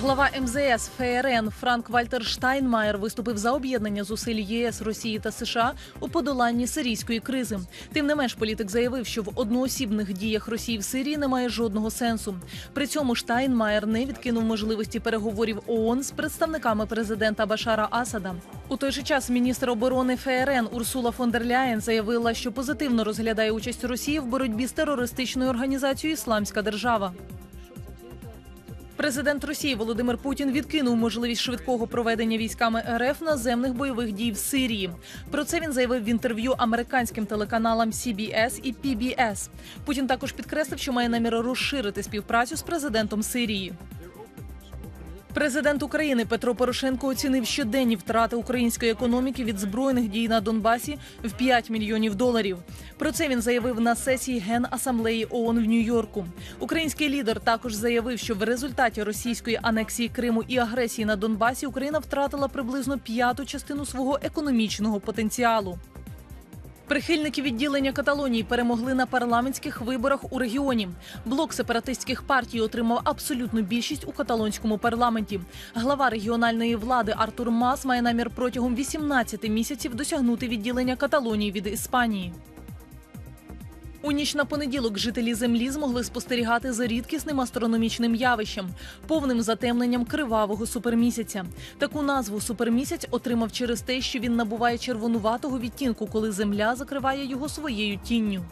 Глава МЗС ФРН Франк Вальтер Штайнмаєр виступив за об'єднання зусиль ЄС, Росії та США у подоланні сирійської кризи. Тим не менш, політик заявив, що в одноосібних діях Росії в Сирії немає жодного сенсу. При цьому Штайнмаєр не відкинув можливості переговорів ООН з представниками президента Башара Асада. У той же час міністр оборони ФРН Урсула фон дер Ляєн заявила, що позитивно розглядає участь Росії в боротьбі з терористичною організацією Ісламська держава. Президент Росії Володимир Путін відкинув можливість швидкого проведення військами РФ наземних бойових дій в Сирії. Про це він заявив в інтерв'ю американським телеканалам CBS і PBS. Путін також підкреслив, що має намір розширити співпрацю з президентом Сирії. Президент України Петро Порошенко оцінив щоденні втрати української економіки від збройних дій на Донбасі в 5 мільйонів доларів. Про це він заявив на сесії Генасамблеї ООН в Нью-Йорку. Український лідер також заявив, що в результаті російської анексії Криму і агресії на Донбасі Україна втратила приблизно п'яту частину свого економічного потенціалу. Прихильники відділення Каталонії перемогли на парламентських виборах у регіоні. Блок сепаратистських партій отримав абсолютну більшість у каталонському парламенті. Глава регіональної влади Артур Мас має намір протягом 18 місяців досягнути відділення Каталонії від Іспанії. У ніч на понеділок жителі землі змогли спостерігати за рідкісним астрономічним явищем повним затемненням кривавого супермісяця. Таку назву супермісяць отримав через те, що він набуває червонуватого відтінку, коли земля закриває його своєю тінню.